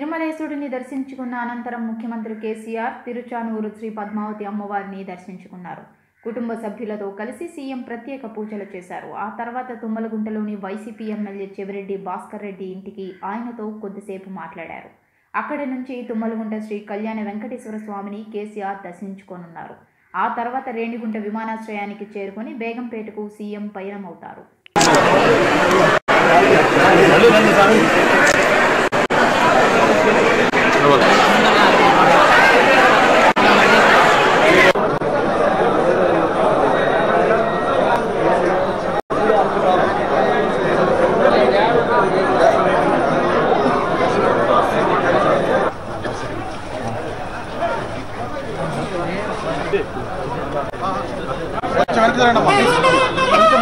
తిరుమలేశుడిని దర్శించుకున్న అనంతరం ముఖ్యమంత్రి కేసీఆర్ తిరుచానూరు శ్రీ పద్మావతి అమ్మవారిని దర్శించుకున్నారు. కుటుంబ సభ్యులతో కలిసి సీఎం ప్రత్యేక పూజలు చేశారు. ఆ తర్వాత తుమ్మలగుంటలోని వైసీపీ ఎమ్మెల్యే చెవిరెడ్డి భాస్కర్ రెడ్డి ఇంటికి ఆయనతో కొద్దిసేపు మాట్లాడారు. అక్కడి నుంచి తుమ్మలగుంట శ్రీ కళ్యాణ వెంకటేశ్వర స్వామిని కేసీఆర్ దర్శించుకోనున్నారు. ఆ తర్వాత రేణిగుంట విమానాశ్రయానికి చేరుకొని బేగంపేటకు సీఎం పయనమవుతారు. వచ్చే వరకు కొంచెం